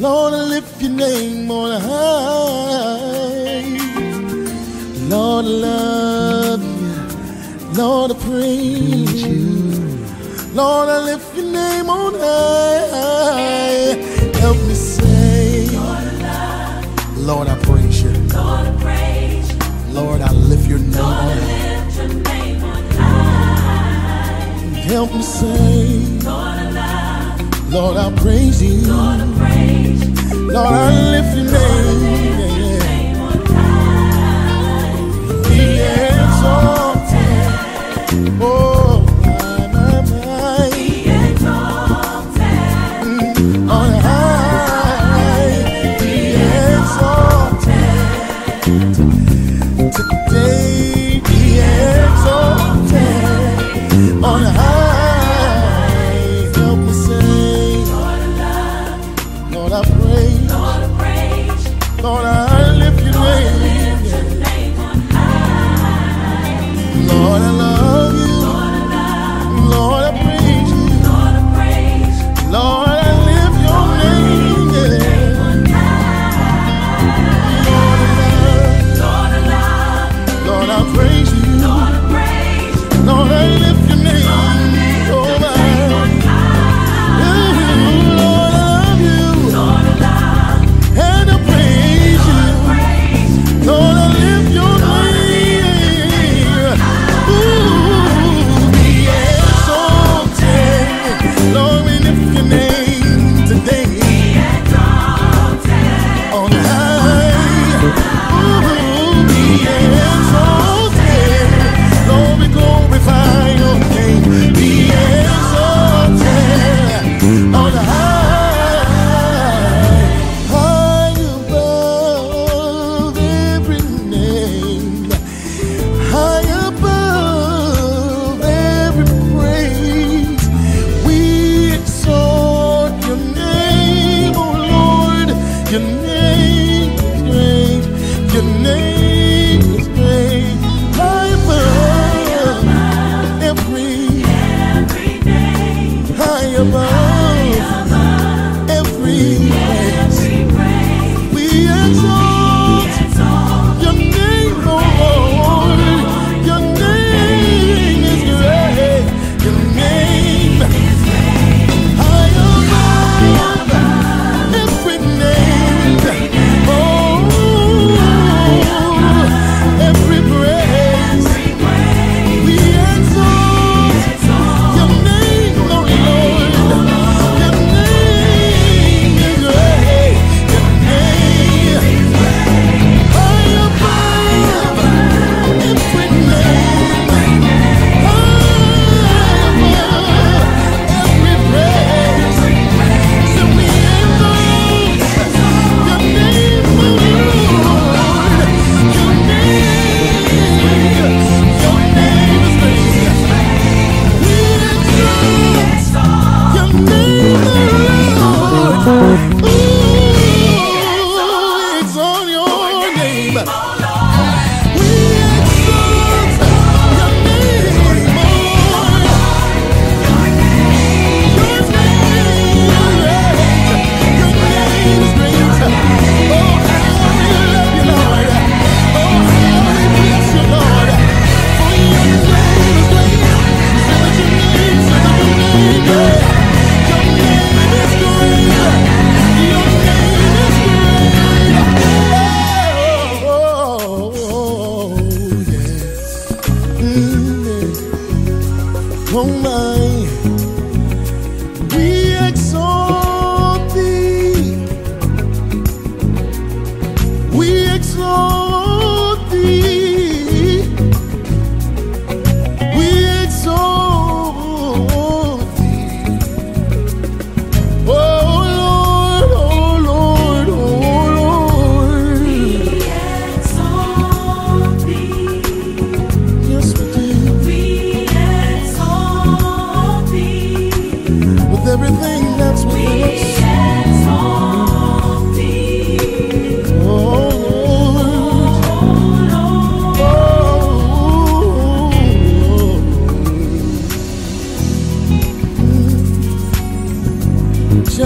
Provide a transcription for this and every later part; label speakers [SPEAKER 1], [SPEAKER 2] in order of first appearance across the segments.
[SPEAKER 1] Lord, I lift your name on high. Lord, I love you. Lord, I praise you. Lord, I lift your name on high. Help me say, Lord, I praise you.
[SPEAKER 2] Lord, I praise you.
[SPEAKER 1] Lord, I lift your name
[SPEAKER 2] Lord, I lift your name on high.
[SPEAKER 1] Help me say,
[SPEAKER 2] Lord, I love,
[SPEAKER 1] Lord, I praise you.
[SPEAKER 2] Lord, I praise you.
[SPEAKER 1] Lord,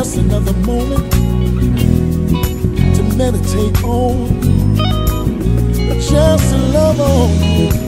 [SPEAKER 1] just another moment to meditate on, just to love on.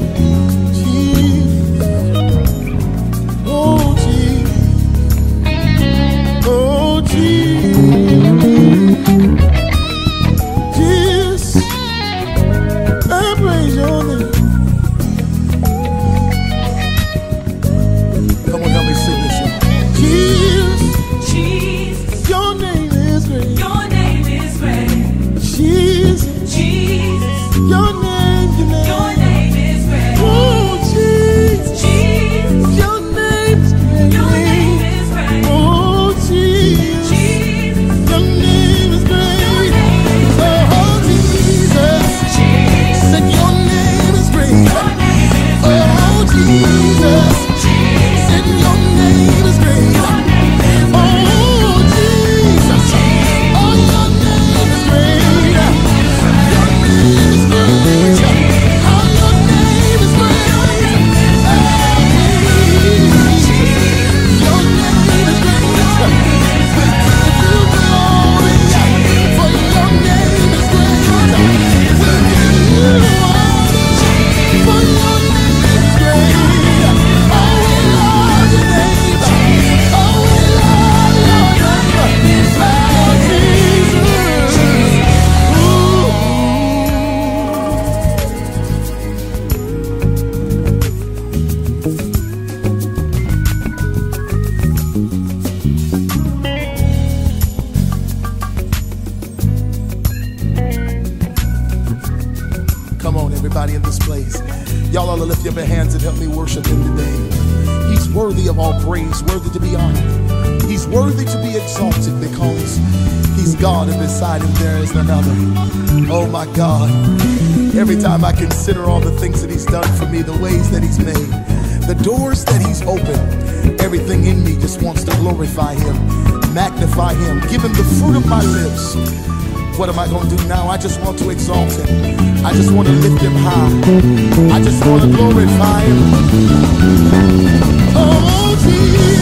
[SPEAKER 1] the hands that help me worship him today. He's worthy of all praise, worthy to be honored. He's worthy to be exalted because he's God and beside him there is none other. Oh my God. Every time I consider all the things that he's done for me, the ways that he's made, the doors that he's opened, everything in me just wants to glorify him, magnify him, give him the fruit of my lips. What am I going to do now? I just want to exalt him. I just want to lift him high. I just want to glorify him. Oh, Jesus.